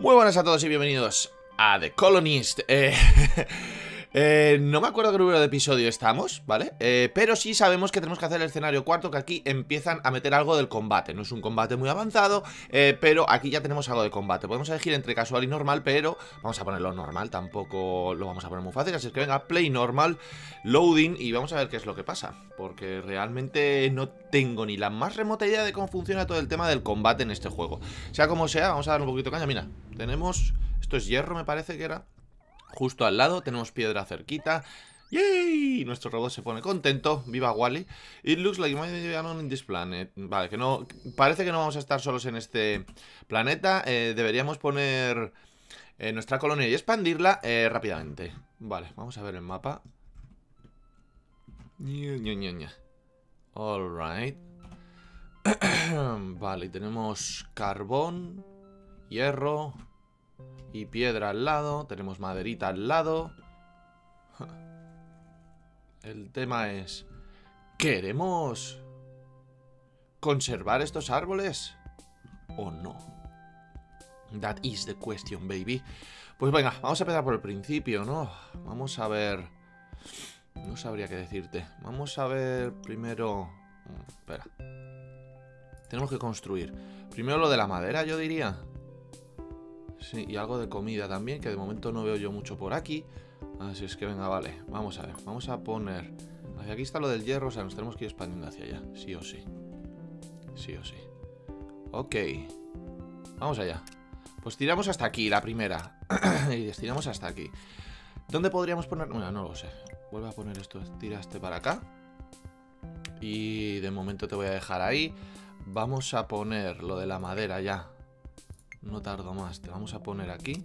Muy buenas a todos y bienvenidos a The Colonist. Eh, eh, no me acuerdo qué número de episodio estamos, ¿vale? Eh, pero sí sabemos que tenemos que hacer el escenario cuarto, que aquí empiezan a meter algo del combate. No es un combate muy avanzado, pero aquí ya tenemos algo de combate. Podemos elegir entre casual y normal, pero vamos a ponerlo normal, tampoco lo vamos a poner muy fácil. Así que venga, play normal, loading y vamos a ver qué es lo que pasa. Porque realmente no tengo ni la más remota idea de cómo funciona todo el tema del combate en este juego. Sea como sea, vamos a dar un poquito de caña. Mira, tenemos... Esto es hierro, me parece que era. Justo al lado, tenemos piedra cerquita. ¡Yay! Nuestro robot se pone contento. ¡Viva Wally! It looks like my on this planet. Vale, que no... Parece que no vamos a estar solos en este planeta. Eh, deberíamos poner eh, nuestra colonia y expandirla eh, rápidamente. Vale, vamos a ver el mapa. Alright. vale, tenemos carbón, hierro y piedra al lado. Tenemos maderita al lado. El tema es... ¿Queremos conservar estos árboles o no? That is the question, baby. Pues venga, vamos a empezar por el principio, ¿no? Vamos a ver... No sabría qué decirte. Vamos a ver primero... Espera. Tenemos que construir. Primero lo de la madera, yo diría. Sí, y algo de comida también, que de momento no veo yo mucho por aquí. Así es que venga, vale. Vamos a ver. Vamos a poner... Aquí está lo del hierro, o sea, nos tenemos que ir expandiendo hacia allá. Sí o sí. Sí o sí. Ok. Vamos allá. Pues tiramos hasta aquí, la primera. y estiramos hasta aquí. ¿Dónde podríamos poner...? Bueno, no lo sé. Vuelve a poner esto. Tira este para acá. Y de momento te voy a dejar ahí. Vamos a poner lo de la madera ya. No tardo más. Te vamos a poner aquí.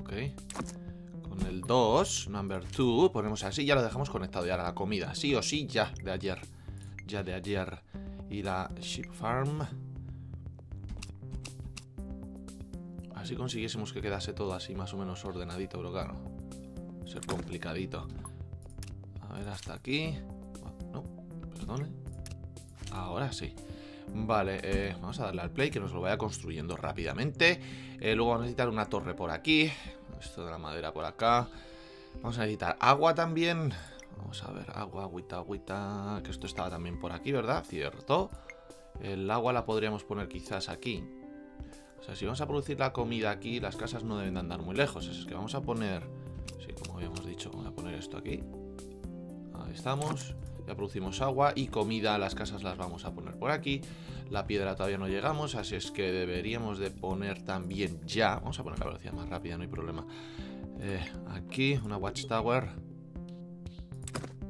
Ok. Con el 2, number 2, ponemos así. Ya lo dejamos conectado ya a la comida. Sí o sí, ya de ayer. Ya de ayer. Y la sheep farm. Así consiguiésemos que quedase todo así más o menos ordenadito, pero claro. Ser complicadito. A ver, hasta aquí. No, perdone. Ahora sí. Vale, eh, vamos a darle al play que nos lo vaya construyendo rápidamente. Eh, luego vamos a necesitar una torre por aquí. Esto de la madera por acá. Vamos a necesitar agua también. Vamos a ver, agua, agüita, agüita. Que esto estaba también por aquí, ¿verdad? Cierto. El agua la podríamos poner quizás aquí. O sea, si vamos a producir la comida aquí, las casas no deben de andar muy lejos. Es que vamos a poner... Sí, como habíamos dicho, vamos a poner esto aquí. Ahí estamos. Ya producimos agua y comida, las casas las vamos a poner por aquí. La piedra todavía no llegamos, así es que deberíamos de poner también ya. Vamos a poner la velocidad más rápida, no hay problema. Eh, aquí, una watchtower.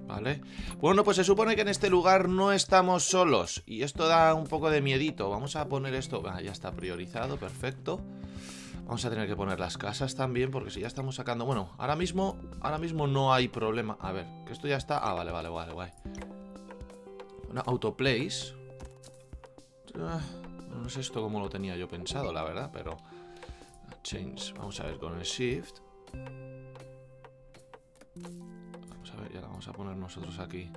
¿Vale? Bueno, pues se supone que en este lugar no estamos solos. Y esto da un poco de miedito. Vamos a poner esto... Ah, ya está priorizado, perfecto. Vamos a tener que poner las casas también, porque si ya estamos sacando... Bueno, ahora mismo, ahora mismo no hay problema. A ver, que esto ya está... Ah, vale, vale, vale, guay. Una autoplace. Ah, no sé esto cómo lo tenía yo pensado, la verdad, pero... Change. Vamos a ver con el shift. Vamos a ver, ya la vamos a poner nosotros aquí.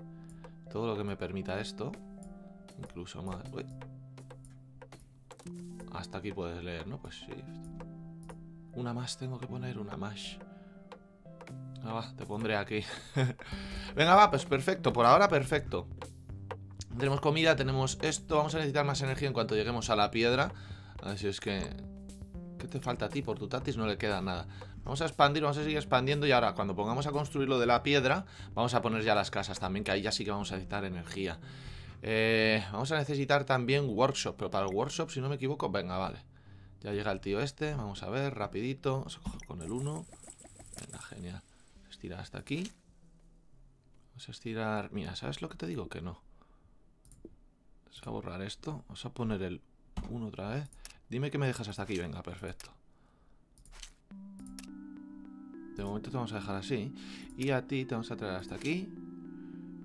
Todo lo que me permita esto. Incluso más... Hasta aquí puedes leer, ¿no? Pues shift. Una más tengo que poner, una más. Ah, va, te pondré aquí. Venga, va, pues perfecto. Por ahora, perfecto. Tenemos comida, tenemos esto. Vamos a necesitar más energía en cuanto lleguemos a la piedra. Así es que... ¿Qué te falta a ti? Por tu tatis no le queda nada. Vamos a expandir, vamos a seguir expandiendo y ahora cuando pongamos a construir lo de la piedra, vamos a poner ya las casas también, que ahí ya sí que vamos a necesitar energía. Eh, vamos a necesitar también workshop, pero para el workshop, si no me equivoco, venga, vale. Ya llega el tío este, vamos a ver, rapidito. Vamos a coger con el 1. Venga, genial. Estira hasta aquí. Vamos a estirar... Mira, ¿sabes lo que te digo? Que no. Vamos a borrar esto. Vamos a poner el 1 otra vez. Dime que me dejas hasta aquí. Venga, perfecto. De momento te vamos a dejar así. Y a ti te vamos a traer hasta aquí.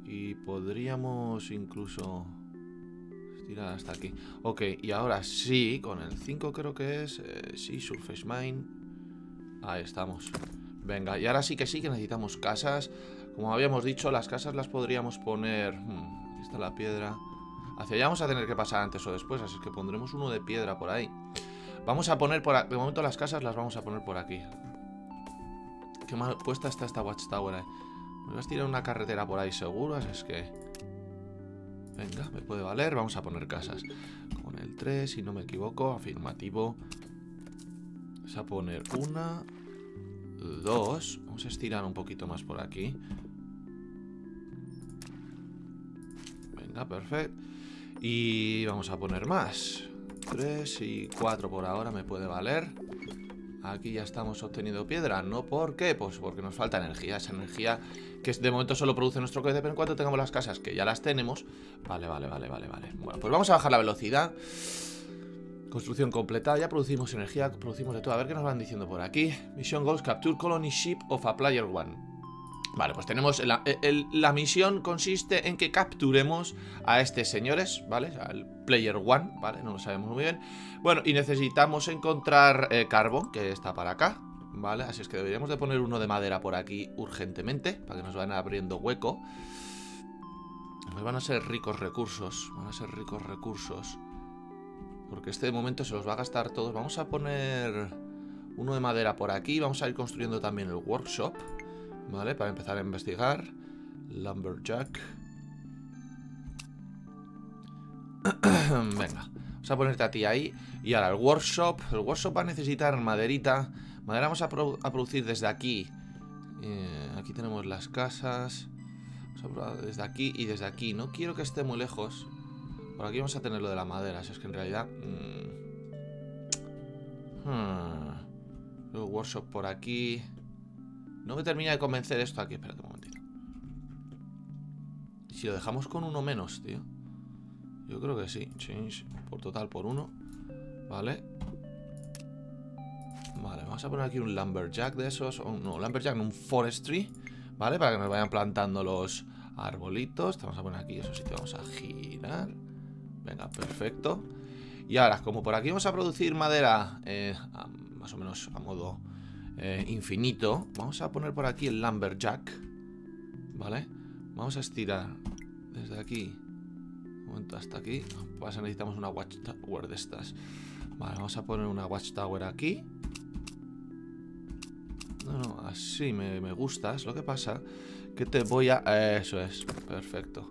Y podríamos incluso hasta aquí. Ok, y ahora sí, con el 5 creo que es. Eh, sí, Surface Mine. Ahí estamos. Venga, y ahora sí que sí que necesitamos casas. Como habíamos dicho, las casas las podríamos poner... Hmm, aquí está la piedra. Hacia allá vamos a tener que pasar antes o después, así que pondremos uno de piedra por ahí. Vamos a poner por aquí. De momento las casas las vamos a poner por aquí. Qué mal puesta está esta Watchtower. Eh. Me vas a tirar una carretera por ahí seguro, así es que... Venga, me puede valer. Vamos a poner casas. Con el 3, si no me equivoco. Afirmativo. Vamos a poner una... Dos. Vamos a estirar un poquito más por aquí. Venga, perfecto. Y vamos a poner más. 3 y 4 por ahora me puede valer. Aquí ya estamos obteniendo piedra. ¿No por qué? Pues porque nos falta energía. Esa energía que de momento solo produce nuestro cohete, pero en cuanto tengamos las casas, que ya las tenemos... Vale, vale, vale, vale, vale. Bueno, pues vamos a bajar la velocidad. Construcción completada. Ya producimos energía, producimos de todo. A ver qué nos van diciendo por aquí. Mission Goals, Capture Colony Ship of a Player One. Vale, pues tenemos la, misión consiste en que capturemos a estos señores, ¿vale? Al Player One, ¿vale? No lo sabemos muy bien. Bueno, y necesitamos encontrar eh, carbón, que está para acá, ¿vale? Así es que deberíamos de poner uno de madera por aquí urgentemente, para que nos vayan abriendo hueco. Pues van a ser ricos recursos, van a ser ricos recursos. Porque este de momento se los va a gastar todos. Vamos a poner uno de madera por aquí, vamos a ir construyendo también el workshop. ¿Vale? Para empezar a investigar. Lumberjack. Venga, vamos a ponerte a ti ahí. Y ahora el workshop. El workshop va a necesitar maderita. Madera vamos a, producir desde aquí. Eh, aquí tenemos las casas. Vamos a desde aquí y desde aquí. No quiero que esté muy lejos. Por aquí vamos a tener lo de la madera. Si es que en realidad... Mm, hmm, el workshop por aquí. No me termina de convencer esto aquí. Espérate un momentito. Si lo dejamos con uno menos, tío. Yo creo que sí. Change por total por uno. Vale. Vale, vamos a poner aquí un lumberjack de esos. no, lumberjack, un forestry. ¿Vale? Para que nos vayan plantando los arbolitos. Vamos a poner aquí, eso sí, te vamos a girar. Venga, perfecto. Y ahora, como por aquí vamos a producir madera eh, más o menos a modo eh, infinito. Vamos a poner por aquí el Lumberjack. ¿Vale? Vamos a estirar desde aquí. Un momento, hasta aquí. Pues necesitamos una Watchtower de estas. Vale, vamos a poner una Watchtower aquí. No, no, así me, me gusta. Es lo que pasa que te voy a... Eso es, perfecto.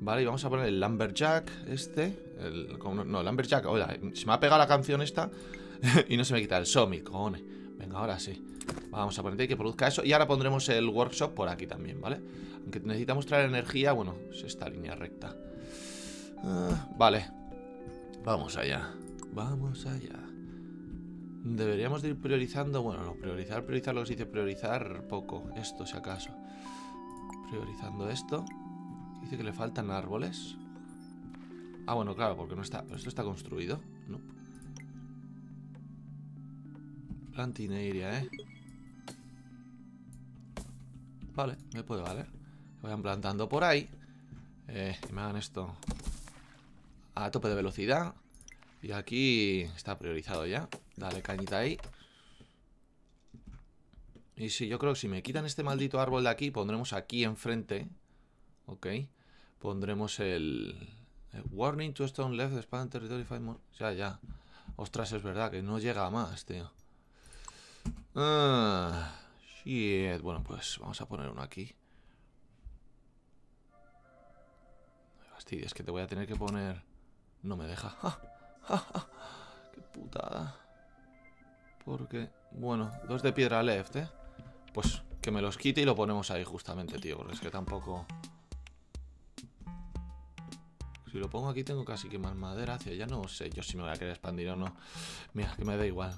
Vale, y vamos a poner el Lumberjack este. El, no, Lumberjack, oiga, se me ha pegado la canción esta y no se me quita el Somi, cojones. Venga, ahora sí. Vamos a poner que produzca eso. Y ahora pondremos el workshop por aquí también, ¿vale? Aunque necesitamos traer energía, bueno, es esta línea recta. Ah, vale. Vamos allá. Vamos allá. Deberíamos de ir priorizando... Bueno, no, priorizar, priorizar lo que se dice priorizar poco. Esto, si acaso. Priorizando esto. Dice que le faltan árboles. Ah, bueno, claro, porque no está... Pero esto está construido. No. Area, ¿eh? Vale, me puede valer. Vayan plantando por ahí. Eh, y me hagan esto a tope de velocidad. Y aquí está priorizado ya. Dale cañita ahí. Y sí, yo creo que si me quitan este maldito árbol de aquí, pondremos aquí enfrente. Ok. Pondremos el... warning to stone left, expand territory, five more. Ya, ya. Ostras, es verdad que no llega a más, tío. Ah, shit. Bueno, pues vamos a poner uno aquí. Fastidio, es que te voy a tener que poner... No me deja. ¡Qué putada! Porque... Bueno, dos de piedra left, ¿eh? Pues que me los quite y lo ponemos ahí justamente, tío. Porque es que tampoco... Si lo pongo aquí tengo casi que más madera hacia allá. No sé yo si me voy a querer expandir o no. Mira, que me da igual.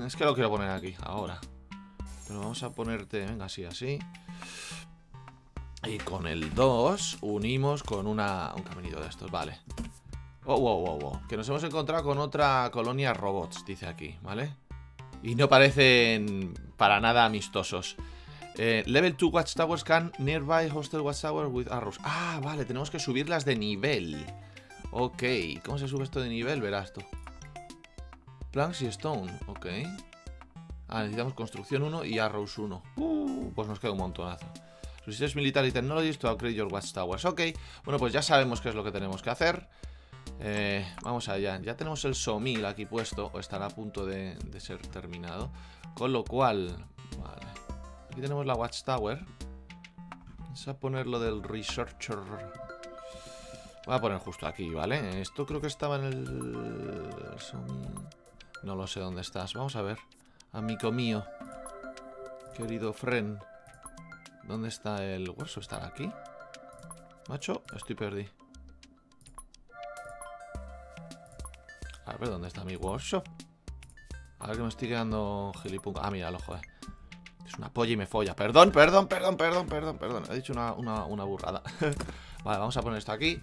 Es que lo quiero poner aquí, ahora. Pero vamos a ponerte, venga, así, así. Y con el 2 unimos con una, un caminito de estos, vale. Oh, wow, wow, wow. Que nos hemos encontrado con otra colonia robots, dice aquí, ¿vale? Y no parecen para nada amistosos. Eh, level 2 watchtowers can nearby hostel watchtower with arrows. Ah, vale, tenemos que subirlas de nivel. Ok, ¿cómo se sube esto de nivel? Verás tú. Planks y stone, ok. Ah, necesitamos construcción 1 y arrows 1. Uh, pues nos queda un montonazo. Research Military Technologies to upgrade your watchtowers. Ok, bueno, pues ya sabemos qué es lo que tenemos que hacer. Eh, vamos allá. Ya tenemos el Somil aquí puesto, o estará a punto de, ser terminado. Con lo cual, vale. Aquí tenemos la Watchtower. Vamos a poner lo del Researcher. Voy a poner justo aquí, ¿vale? Esto creo que estaba en el... Somil. No lo sé dónde estás. Vamos a ver. Amigo mío. Querido friend. ¿Dónde está el hueso? ¿Está aquí? Macho, estoy perdido. A ver, ¿dónde está mi workshop? A ver que me estoy quedando gilipunga. Ah, mira, joder. Es una polla y me folla. Perdón, perdón, perdón, perdón, perdón, perdón. He dicho una, una burrada. vale, vamos a poner esto aquí.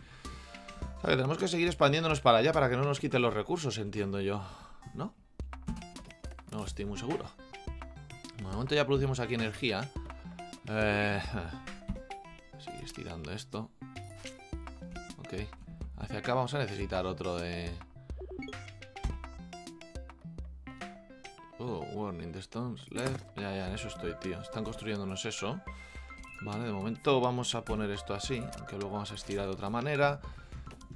tenemos que seguir expandiéndonos para allá para que no nos quiten los recursos, entiendo yo. ¿No? Estoy muy seguro. De momento ya producimos aquí energía. Eh, sigue estirando esto. Ok. Hacia acá vamos a necesitar otro de... Oh, warning, the stones left. Ya, ya, en eso estoy, tío. Están construyéndonos eso. Vale, de momento vamos a poner esto así. Aunque luego vamos a estirar de otra manera.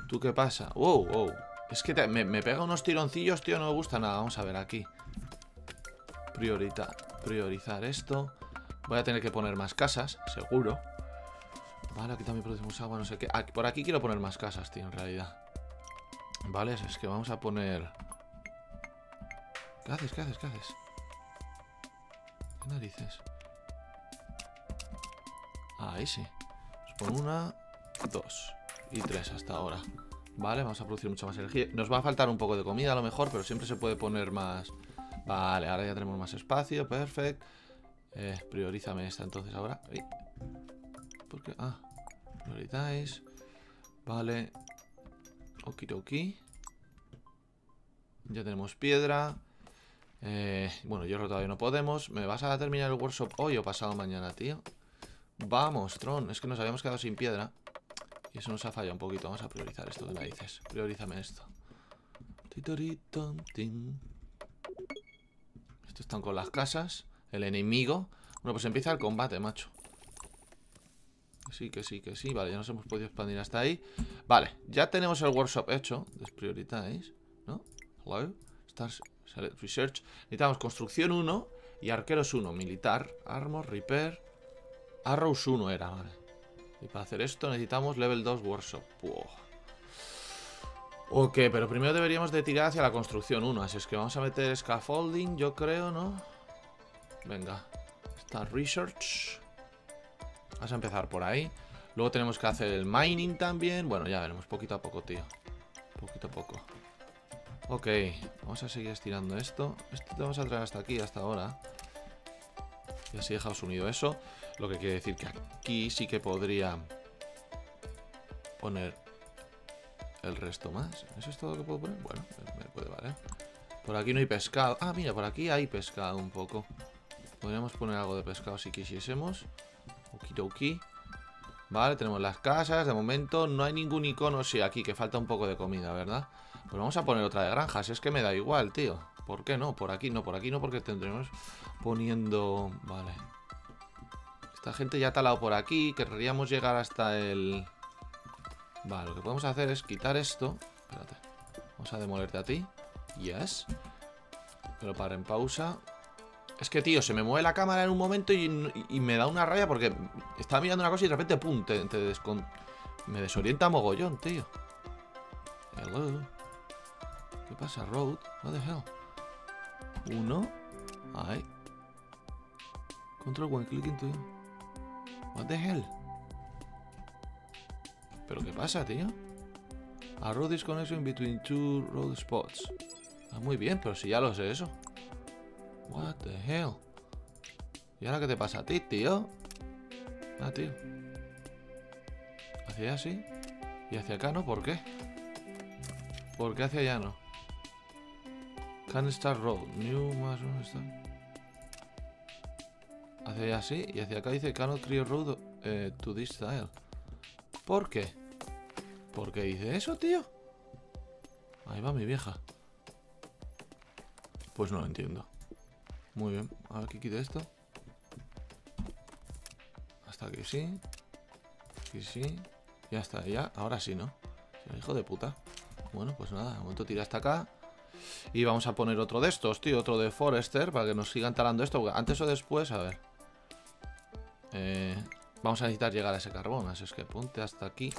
¿Tú qué pasa? Wow, wow. Es que me, me, pega unos tironcillos, tío. No me gusta nada. Vamos a ver aquí. Priorita, priorizar esto. Voy a tener que poner más casas, seguro. Vale, aquí también producimos agua, no sé qué. por aquí quiero poner más casas, tío, en realidad. Vale, es que vamos a poner... ¿Qué haces? ¿Qué haces? ¿Qué haces? ¿Qué narices? Ahí sí. Pues pon una, dos y tres hasta ahora. Vale, vamos a producir mucha más energía. Nos va a faltar un poco de comida a lo mejor, pero siempre se puede poner más... Vale, ahora ya tenemos más espacio, perfecto. Eh, priorízame esta entonces ahora. ¿Por qué? Ah, prioritáis. Vale. Okidoki. Ya tenemos piedra. Eh, bueno, yo todavía no podemos. ¿Me vas a terminar el workshop hoy o pasado mañana, tío? Vamos, Tron. Es que nos habíamos quedado sin piedra. Y eso nos ha fallado un poquito. Vamos a priorizar esto que me dices. Priorízame esto. Estos están con las casas. El enemigo. Bueno, pues empieza el combate, macho. Sí, que sí, que sí. Vale, ya nos hemos podido expandir hasta ahí. Vale, ya tenemos el workshop hecho. Desprioritáis, ¿no? Hello. Stars Research. Necesitamos construcción 1 y arqueros 1. Militar, armor, repair. Arrows 1 era, vale. Y para hacer esto necesitamos level 2 workshop. Ok, pero primero deberíamos de tirar hacia la construcción 1. Así es que vamos a meter scaffolding, yo creo, ¿no? Venga. Está research. Vamos a empezar por ahí. Luego tenemos que hacer el mining también. Bueno, ya veremos, poquito a poco, tío. Poquito a poco. Ok, vamos a seguir estirando esto. Esto te vamos a traer hasta aquí, hasta ahora. Y así dejamos unido eso. Lo que quiere decir que aquí sí que podría poner el resto más. ¿Eso es todo lo que puedo poner? Bueno, me puede valer. Por aquí no hay pescado. Ah, mira, por aquí hay pescado un poco. Podríamos poner algo de pescado si quisiésemos. Okidoki. Vale, tenemos las casas. De momento no hay ningún icono. Sí, aquí que falta un poco de comida, ¿verdad? Pues vamos a poner otra de granjas. Es que me da igual, tío. ¿Por qué no? Por aquí no, por aquí no, porque tendremos poniendo... Vale. Esta gente ya ha talado por aquí. Querríamos llegar hasta el... Vale, lo que podemos hacer es quitar esto. Espérate. Vamos a demolerte a ti. Yes. Pero para en pausa. Es que, tío, se me mueve la cámara en un momento y, me da una raya porque estaba mirando una cosa y de repente, pum, te, me desorienta mogollón, tío. Hello. ¿Qué pasa, Road? What the hell? Uno. Ahí. Control one clicking to... What the hell? ¿Pero qué pasa, tío? A road disconnection between two road spots. Ah, muy bien, pero si ya lo sé eso. What the hell? ¿Y ahora qué te pasa a ti, tío? Ah, tío. Hacia allá sí. Y hacia acá no, ¿por qué? ¿Por qué hacia allá no? Can Star Road. New más Hacia allá sí. Y hacia acá dice Cannot Create Road eh, to this style. ¿Por qué? ¿Por qué dice eso, tío? Ahí va mi vieja. Pues no lo entiendo. Muy bien, a ver que quite esto. Hasta aquí sí. Aquí sí. Ya está, ya. Ahora sí, ¿no? Hijo de puta. Bueno, pues nada, de momento tira hasta acá. Y vamos a poner otro de estos, tío, otro de Forester, para que nos sigan talando esto. Antes o después, a ver. Eh, vamos a necesitar llegar a ese carbón, así es que ponte hasta aquí.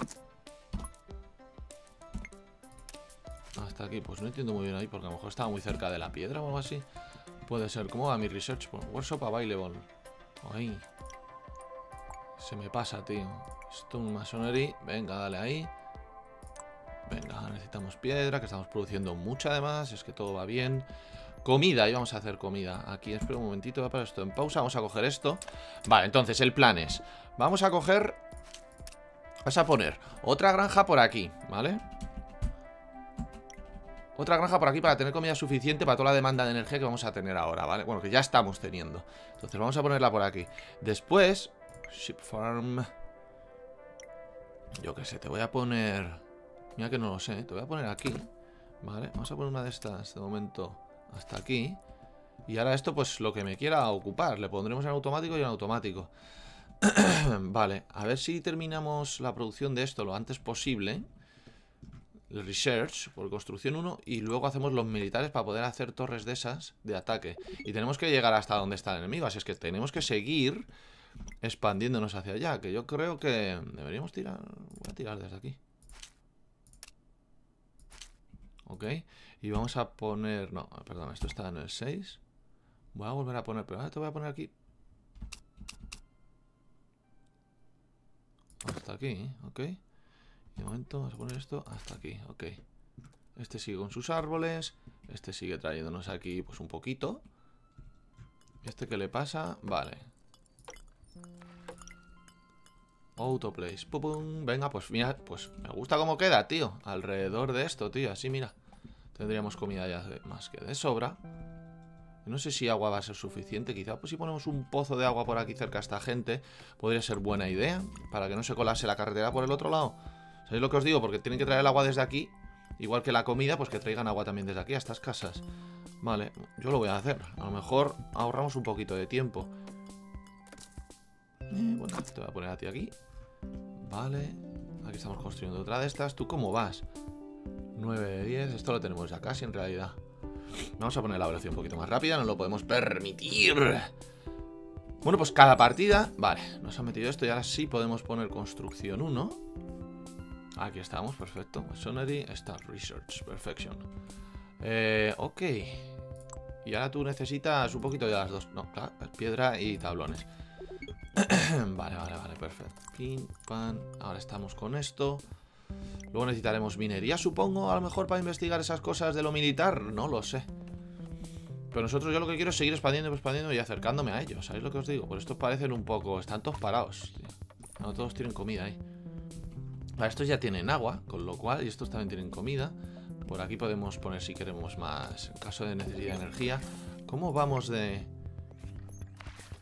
Hasta aquí, pues no entiendo muy bien ahí, porque a lo mejor estaba muy cerca de la piedra o algo así. Puede ser. ¿Cómo va mi research? Workshop available. Ahí. Se me pasa, tío. Stone Masonry. Venga, dale ahí. Venga, necesitamos piedra, que estamos produciendo mucha además. Es que todo va bien. Comida, y vamos a hacer comida. Aquí, espera un momentito, voy a poner esto en pausa. Vamos a coger esto. Vale, entonces el plan es... Vamos a coger... Vas a poner otra granja por aquí, ¿vale? Otra granja por aquí para tener comida suficiente para toda la demanda de energía que vamos a tener ahora, ¿vale? Bueno, que ya estamos teniendo. Entonces vamos a ponerla por aquí. Después... Ship farm... Yo qué sé, te voy a poner... Mira que no lo sé, te voy a poner aquí. Vale, vamos a poner una de estas de momento hasta aquí. Y ahora esto, pues lo que me quiera ocupar. Le pondremos en automático y en automático. vale, a ver si terminamos la producción de esto lo antes posible. El research por construcción 1 y luego hacemos los militares para poder hacer torres de esas de ataque. Y tenemos que llegar hasta donde está el enemigo, así es que tenemos que seguir expandiéndonos hacia allá, que yo creo que deberíamos tirar... Voy a tirar desde aquí. Ok, y vamos a poner... No, perdón, esto está en el 6. Voy a volver a poner, pero ahora te voy a poner aquí. Hasta aquí, ok. De momento vamos a poner esto hasta aquí, ok. Este sigue con sus árboles. Este sigue trayéndonos aquí pues un poquito. ¿Este qué le pasa? Vale. Autoplace. Pum, Venga, pues mira, pues me gusta cómo queda, tío. Alrededor de esto, tío. Así, mira. Tendríamos comida ya más que de sobra. No sé si agua va a ser suficiente. Quizá pues si ponemos un pozo de agua por aquí cerca a esta gente, podría ser buena idea. Para que no se colase la carretera por el otro lado. ¿Sabéis lo que os digo? Porque tienen que traer el agua desde aquí. Igual que la comida, pues que traigan agua también desde aquí a estas casas. Vale, yo lo voy a hacer. A lo mejor ahorramos un poquito de tiempo. Eh, bueno, te voy a poner a ti aquí. Vale. Aquí estamos construyendo otra de estas. ¿Tú cómo vas? 9 de 10. Esto lo tenemos ya casi en realidad. Vamos a poner la velocidad un poquito más rápida. No lo podemos permitir. Bueno, pues cada partida... Vale, nos ha metido esto y ahora sí podemos poner construcción 1. Aquí estamos, perfecto. Masonry, Start Research, Perfection. Eh, ok. Y ahora tú necesitas un poquito de las dos. No, claro, piedra y tablones. vale, vale, vale, perfecto. Pin, pan. Ahora estamos con esto. Luego necesitaremos minería, supongo, a lo mejor para investigar esas cosas de lo militar. No lo sé. Pero nosotros yo lo que quiero es seguir expandiendo, expandiendo y acercándome a ellos. ¿Sabéis lo que os digo? Por estos parecen un poco... Están todos parados, No, todos tienen comida ahí. Estos ya tienen agua, con lo cual... Y estos también tienen comida. Por aquí podemos poner si queremos más... En caso de necesidad de energía. ¿Cómo vamos de...?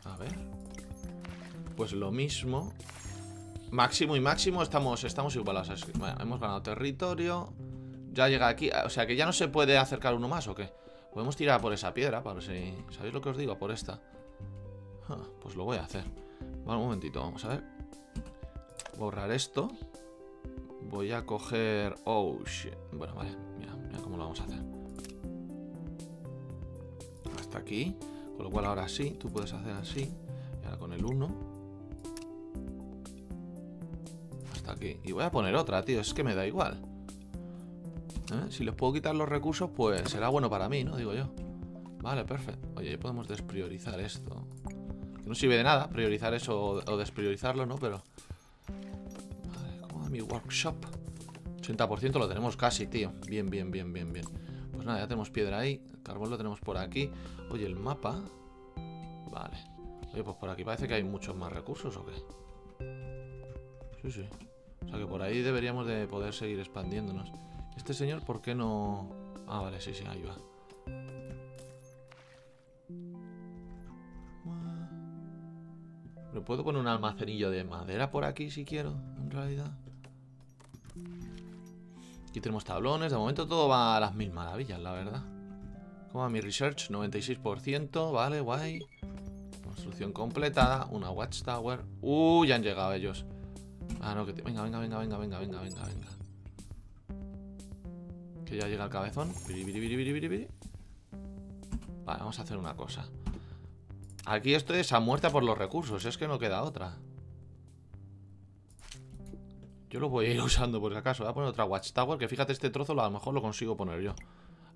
A ver... Pues lo mismo Máximo y máximo estamos, estamos igualados. Bueno, hemos ganado territorio. Ya llega aquí. O sea que ya no se puede acercar uno más o qué. Podemos tirar por esa piedra para si... ¿Sabéis lo que os digo? Por esta. pues lo voy a hacer. Vale, un momentito, vamos a ver. Borrar esto. Voy a coger... Oh, shit. Bueno, vale. Mira, mira cómo lo vamos a hacer. Hasta aquí. Con lo cual ahora sí, tú puedes hacer así. Y ahora con el 1. Y voy a poner otra, tío. Es que me da igual. ¿Eh? Si les puedo quitar los recursos, pues será bueno para mí, ¿no? Digo yo. Vale, perfecto. Oye, podemos despriorizar esto. no sirve de nada priorizar eso o, despriorizarlo, ¿no? Pero... Vale, ¿cómo va mi workshop? 80% lo tenemos casi, tío. Bien, bien, bien, bien, bien. Pues nada, ya tenemos piedra ahí. El carbón lo tenemos por aquí. Oye, el mapa... Vale. Oye, pues por aquí parece que hay muchos más recursos, ¿o qué? Sí, sí. O sea que por ahí deberíamos de poder seguir expandiéndonos. Este señor, ¿por qué no...? Ah, vale, sí, sí, ahí va. ¿Me puedo poner un almacenillo de madera por aquí si quiero, en realidad? Aquí tenemos tablones. De momento todo va a las mil maravillas, la verdad. ¿Cómo va mi research? 96%, vale, guay. Construcción completada. Una watchtower. Uh, ya han llegado ellos. Ah, no, que te... Venga, venga, venga, venga, venga, venga, venga, venga. Que ya llega el cabezón. Vale, vamos a hacer una cosa. Aquí esto es a muerte por los recursos. Es que no queda otra. Yo lo voy a ir usando por si acaso. Voy a poner otra Watchtower. Que fíjate, este trozo a lo mejor lo consigo poner yo.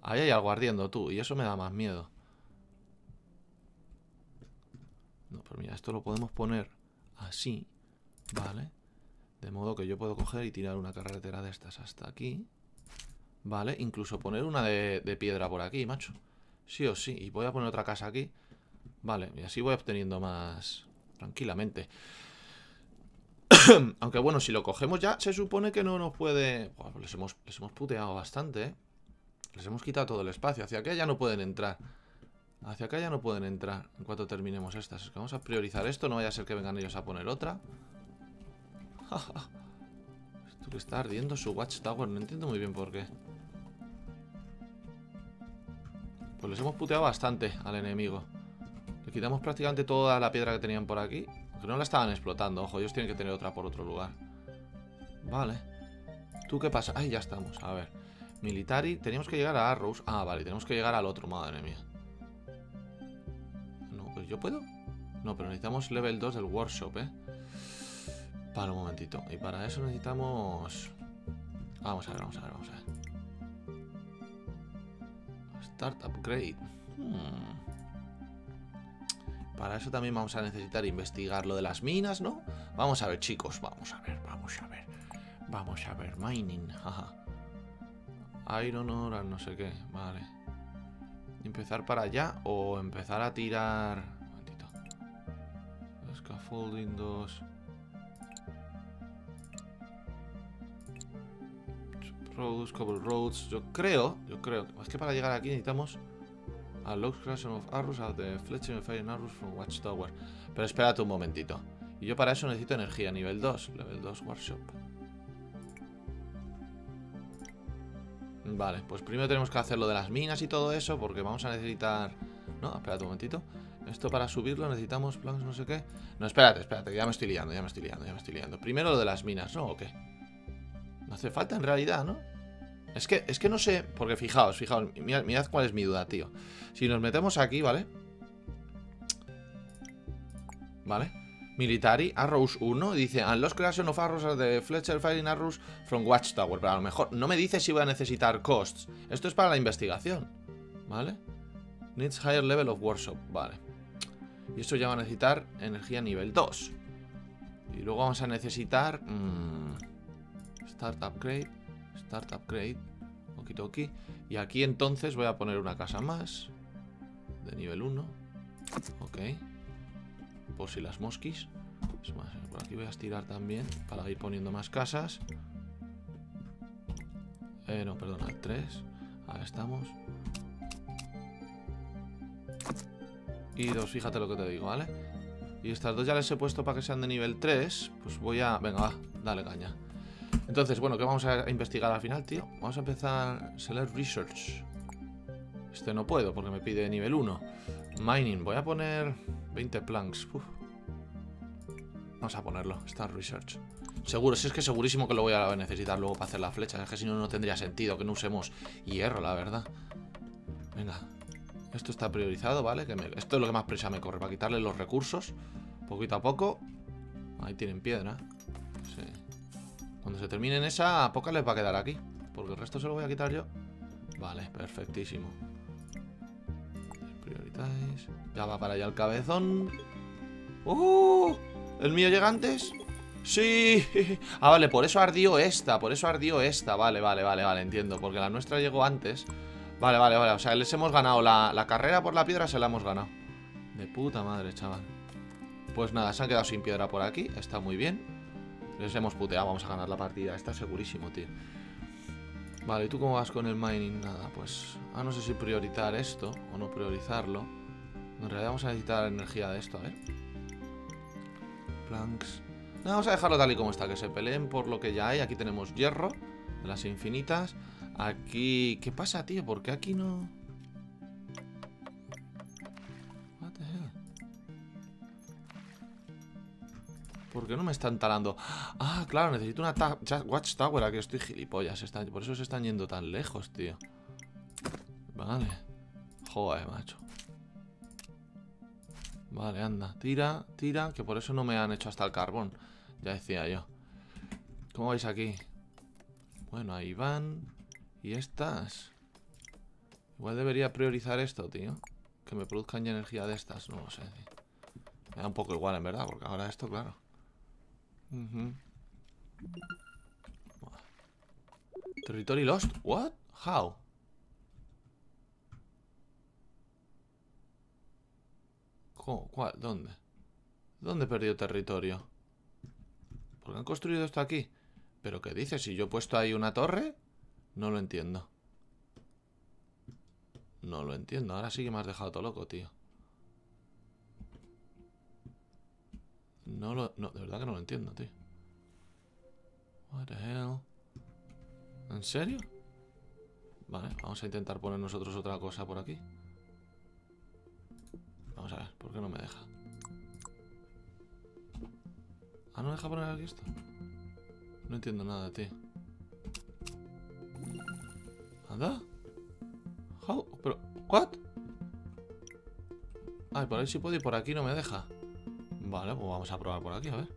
Ahí hay algo ardiendo, tú. Y eso me da más miedo. No, pero mira, esto lo podemos poner así. Vale. De modo que yo puedo coger y tirar una carretera de estas hasta aquí. Vale, incluso poner una de, piedra por aquí, macho. Sí o sí, y voy a poner otra casa aquí Vale, y así voy obteniendo más tranquilamente. Aunque bueno, si lo cogemos ya Se supone que no nos puede... Pues les, hemos, les hemos puteado bastante, ¿eh? Les hemos quitado todo el espacio. Hacia acá ya no pueden entrar. Hacia acá ya no pueden entrar En cuanto terminemos estas. Vamos a priorizar esto No vaya a ser que vengan ellos a poner otra Esto que está ardiendo su watchtower No entiendo muy bien por qué. Pues les hemos puteado bastante al enemigo. Le quitamos prácticamente toda la piedra que tenían por aquí Que no la estaban explotando Ojo, ellos tienen que tener otra por otro lugar. Vale. ¿Tú qué pasa? Ahí ya estamos, a ver. Military, teníamos que llegar a Arrows. Ah, vale, tenemos que llegar al otro, madre mía. No, pues yo puedo. No, pero necesitamos level 2 del workshop, eh Para un momentito Y para eso necesitamos Vamos a ver, vamos a ver, vamos a ver Start upgrade. Hmm. Para eso también vamos a necesitar investigar lo de las minas, ¿no? Vamos a ver, chicos. Vamos a ver, vamos a ver. Vamos a ver. Mining. Iron ore, no sé qué. Vale. ¿Empezar para allá o empezar a tirar... Un momentito. Scaffolding 2... Roads, Cobble Roads. Yo creo, yo creo. Es que para llegar aquí necesitamos a Logs Creation of Arrows, a the Fletcher Fire Arrows from Watchtower. Pero espérate un momentito. Y yo para eso necesito energía, nivel 2. Level 2 Workshop. Vale, pues primero tenemos que hacer lo de las minas y todo eso, porque vamos a necesitar... No, espérate un momentito. Esto para subirlo necesitamos planos no sé qué. No, espérate, espérate, ya me estoy liando, ya me estoy liando, ya me estoy liando. Primero lo de las minas, ¿no? ¿O qué? No hace falta en realidad, ¿no? Es que, es que no sé, porque fijaos, fijaos, mirad, cuál es mi duda, tío. Si nos metemos aquí, ¿vale? ¿Vale? Military, Arrows 1, dice los creation of arrows de Fletcher firing arrows from Watchtower. Pero a lo mejor no me dice si voy a necesitar costs. Esto es para la investigación, ¿vale? Needs higher level of workshop, vale. Y esto ya va a necesitar energía nivel 2. Y luego vamos a necesitar... Mmm, Start Upgrade. Start Upgrade. Okidoki. Y aquí entonces voy a poner una casa más. De nivel 1. Ok. Por si las mosquis. Es más, por aquí voy a estirar también. Para ir poniendo más casas. Eh, no, perdona, 3. Ahí estamos. Y dos, fíjate lo que te digo, ¿vale? Y estas dos ya les he puesto para que sean de nivel 3. Pues voy a... Venga, va, dale caña. Entonces, bueno, ¿qué vamos a investigar al final, tío? Vamos a empezar Select Research. Este no puedo porque me pide nivel 1. Mining, voy a poner 20 planks. Vamos a ponerlo, Start Research. Seguro, si es que segurísimo que lo voy a necesitar luego para hacer la flecha. Es que si no, no tendría sentido que no usemos hierro, la verdad. Venga. Esto está priorizado, ¿vale? Que Esto es lo que más prisa me corre, para quitarle los recursos. Poquito a poco. Ahí tienen piedra. Sí. Cuando se termine en esa, poca les va a quedar aquí. Porque el resto se lo voy a quitar yo. Vale, perfectísimo. Prioritáis. Ya va para allá el cabezón. ¡Uh! ¿El mío llega antes? ¡Sí! Ah, vale, por eso ardió esta. Por eso ardió esta. Vale, vale, vale, vale, entiendo. Porque la nuestra llegó antes. Vale, vale, vale. O sea, les hemos ganado la, la carrera por la piedra, se la hemos ganado. De puta madre, chaval. Pues nada, se han quedado sin piedra por aquí. Está muy bien. Les hemos puteado, vamos a ganar la partida. Está segurísimo, tío. Vale, ¿y tú cómo vas con el mining? Nada, pues... Ah, no sé si priorizar esto o no priorizarlo. En realidad vamos a necesitar energía de esto, a ver. Planks. No, vamos a dejarlo tal y como está, que se peleen por lo que ya hay. Aquí tenemos hierro, de las infinitas. Aquí... ¿Qué pasa, tío? ¿Por qué aquí no...? ¿Por qué no me están talando? Ah, claro, necesito una Watchtower Aquí estoy gilipollas Por eso se están yendo tan lejos, tío. Vale. Joder, macho. Vale, anda. Tira, tira Que por eso no me han hecho hasta el carbón Ya decía yo. ¿Cómo vais aquí? Bueno, ahí van. Y estas Igual debería priorizar esto, tío. Que me produzcan ya energía de estas No lo sé, Me da un poco igual, en verdad Porque ahora esto, claro Territory lost? What? How? ¿Cuál? ¿Dónde? ¿Dónde he perdido territorio? Porque han construido esto aquí? ¿Pero qué dices? Si yo he puesto ahí una torre No lo entiendo No lo entiendo Ahora sí que me has dejado todo loco, tío No lo... No, de verdad que no lo entiendo, tío What the hell ¿En serio? Vale, vamos a intentar poner nosotros otra cosa por aquí Vamos a ver, ¿por qué no me deja? Ah, ¿no deja poner aquí esto? No entiendo nada, tío ¿Anda? How? ¿Pero? ¿What? Ay, por ahí sí puedo y por aquí no me deja Vale, pues vamos a probar por aquí, a ver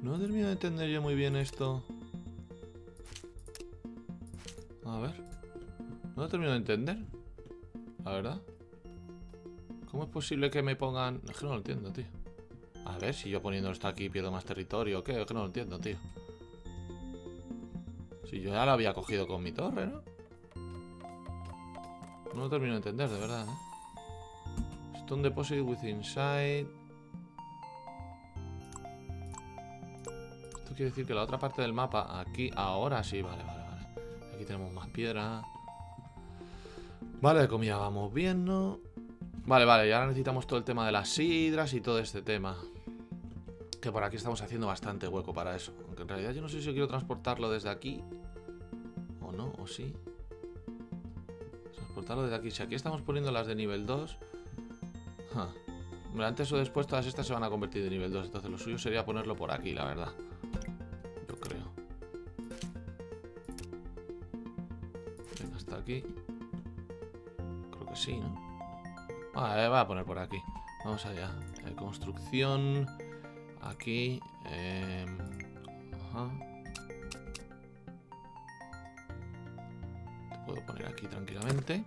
No termino de entender yo muy bien esto A ver No lo termino de entender La verdad ¿Cómo es posible que me pongan...? Es que no lo entiendo, tío a ver, si yo poniendo esto aquí pierdo más territorio o qué, es que no lo entiendo, tío. Si yo ya lo había cogido con mi torre, ¿no? No lo termino de entender, de verdad, ¿eh? Stone deposit with inside. Esto quiere decir que la otra parte del mapa, aquí, ahora sí, vale, vale, vale. Aquí tenemos más piedra. Vale, de comida vamos bien, ¿no? Vale, vale, y ahora necesitamos todo el tema de las sidras y todo este tema. Que por aquí estamos haciendo bastante hueco para eso. Aunque en realidad yo no sé si quiero transportarlo desde aquí. O no, o sí. Transportarlo desde aquí. Si aquí estamos poniendo las de nivel 2. Antes o después todas estas se van a convertir de nivel 2. Entonces lo suyo sería ponerlo por aquí, la verdad. Yo creo. Venga, hasta aquí. Creo que sí, ¿no? Vale, voy a poner por aquí. Vamos allá. Eh, construcción. Aquí. Eh, ajá. Te puedo poner aquí tranquilamente.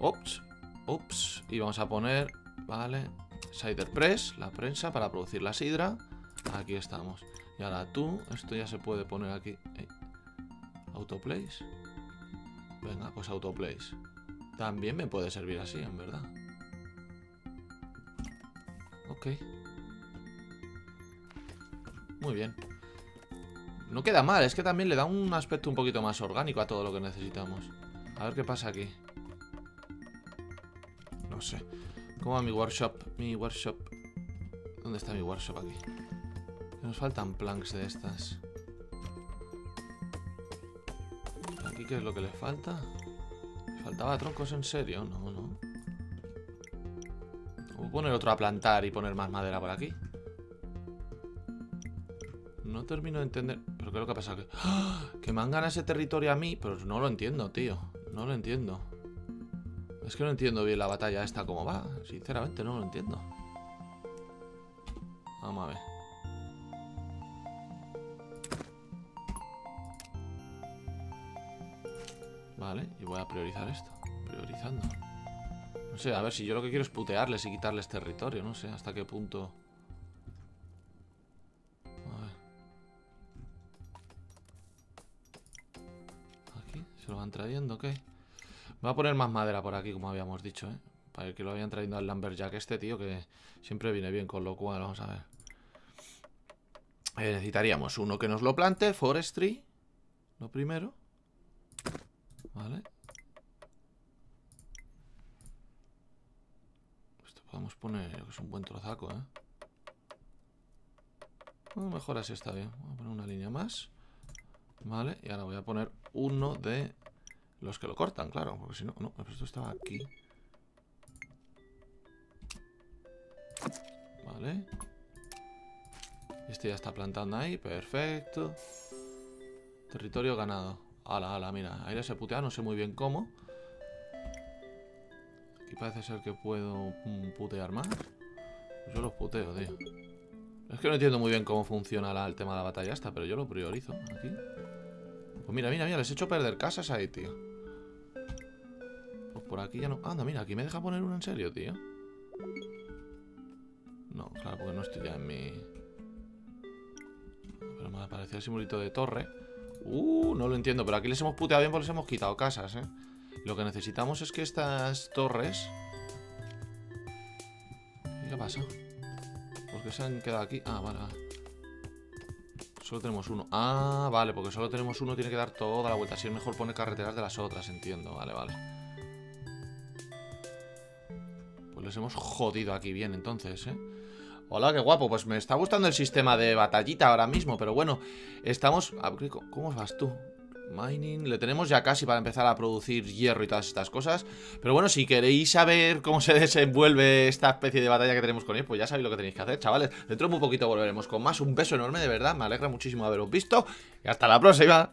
Ops. Ops. Y vamos a poner, vale, cider press, la prensa para producir la sidra. Aquí estamos. Y ahora tú, esto ya se puede poner aquí. Autoplace. Venga, pues autoplace. También me puede servir así, en verdad. Ok. Muy bien. No queda mal, es que también le da un aspecto un poquito más orgánico a todo lo que necesitamos. A ver qué pasa aquí. No sé. ¿Cómo va mi workshop? Mi workshop. ¿Dónde está mi workshop aquí? Nos faltan planks de estas. ¿Aquí qué es lo que le falta? ¿Faltaba troncos en serio? No, no. Voy a poner otro a plantar y poner más madera por aquí. No termino de entender... ¿Pero qué es lo que ha pasado? ¡Ah! que me han ganado ese territorio a mí. Pero no lo entiendo, tío. No lo entiendo. Es que no entiendo bien la batalla esta como va. Sinceramente no lo entiendo. Vamos a ver. Vale, y voy a priorizar esto. Priorizando. No sé, a ver si yo lo que quiero es putearles y quitarles territorio. No sé hasta qué punto... Voy a poner más madera por aquí, como habíamos dicho, ¿eh? Para que lo vayan trayendo al Lumberjack este, tío, que siempre viene bien, con lo cual, vamos a ver. Eh, necesitaríamos uno que nos lo plante, Forestry, lo primero. Vale. Esto podemos poner, que es un buen trozaco, ¿eh? mejor así está bien. Voy a poner una línea más. Vale, y ahora voy a poner uno de los que lo cortan, claro. Porque si no, no, esto estaba aquí. Vale. Este ya está plantando ahí, perfecto. Territorio ganado. Ala, ala, mira, ahí se putea, no sé muy bien cómo. Aquí parece ser que puedo mm, putear más. Pues yo los puteo, tío. Es que no entiendo muy bien cómo funciona el tema de la batalla esta, pero yo lo priorizo aquí. Pues mira, mira, mira, les he hecho perder casas ahí, tío. Por aquí ya no... Anda, mira, aquí me deja poner uno en serio, tío. No, claro, porque no estoy ya en mi... Pero me aparecía el simbolito de torre. Uh, no lo entiendo, pero aquí les hemos puteado bien porque les hemos quitado casas, ¿eh? Lo que necesitamos es que estas torres... ¿Qué pasa? ¿Por qué se han quedado aquí? Ah, vale, vale. Solo tenemos uno. Ah, vale, porque solo tenemos uno tiene que dar toda la vuelta. Así es mejor poner carreteras de las otras, entiendo. Vale, vale. Pues les hemos jodido aquí bien, entonces, ¿eh? Hola, qué guapo. Pues me está gustando el sistema de batallita ahora mismo, pero bueno, estamos... ¿Cómo vas tú? Mining, le tenemos ya casi para empezar a producir hierro y todas estas cosas Pero bueno, si queréis saber cómo se desenvuelve esta especie de batalla que tenemos con él Pues ya sabéis lo que tenéis que hacer, chavales Dentro de muy poquito volveremos con más Un beso enorme, de verdad, me alegra muchísimo haberos visto Y hasta la próxima